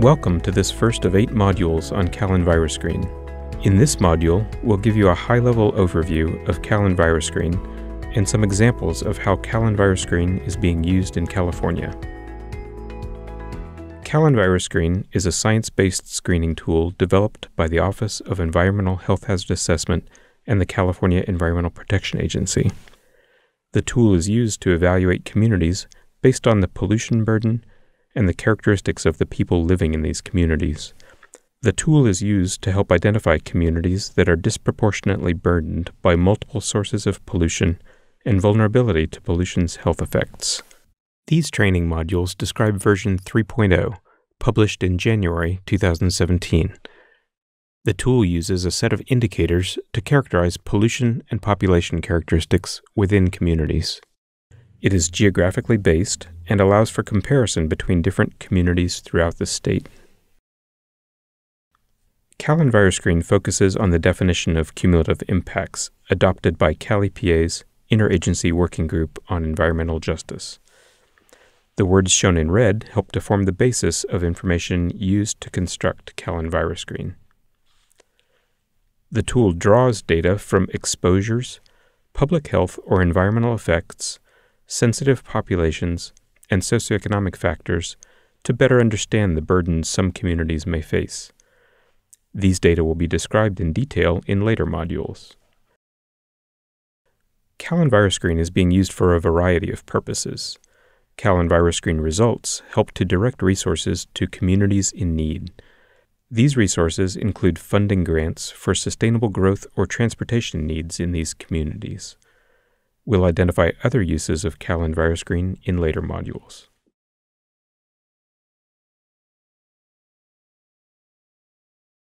Welcome to this first of eight modules on CalEnviroScreen. In this module, we'll give you a high-level overview of CalEnviroScreen and some examples of how CalEnviroScreen is being used in California. CalEnviroScreen is a science-based screening tool developed by the Office of Environmental Health Hazard Assessment and the California Environmental Protection Agency. The tool is used to evaluate communities based on the pollution burden and the characteristics of the people living in these communities. The tool is used to help identify communities that are disproportionately burdened by multiple sources of pollution and vulnerability to pollution's health effects. These training modules describe version 3.0, published in January 2017. The tool uses a set of indicators to characterize pollution and population characteristics within communities. It is geographically based and allows for comparison between different communities throughout the state. CalEnviroScreen focuses on the definition of cumulative impacts adopted by CalEPA's Interagency Working Group on Environmental Justice. The words shown in red help to form the basis of information used to construct CalEnviroScreen. The tool draws data from exposures, public health or environmental effects, sensitive populations, and socioeconomic factors to better understand the burdens some communities may face. These data will be described in detail in later modules. Virus is being used for a variety of purposes. Virus results help to direct resources to communities in need. These resources include funding grants for sustainable growth or transportation needs in these communities. We'll identify other uses of Virus Screen in later modules.